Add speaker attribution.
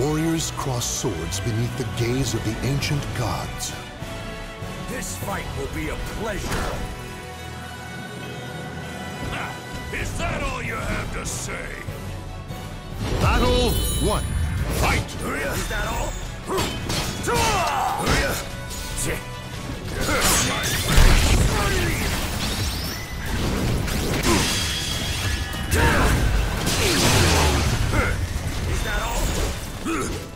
Speaker 1: Warriors cross swords beneath the gaze of the ancient gods.
Speaker 2: This fight will be a pleasure.
Speaker 3: Is that all you have to say?
Speaker 1: Battle one. Fight!
Speaker 2: Is that all? Is Huh?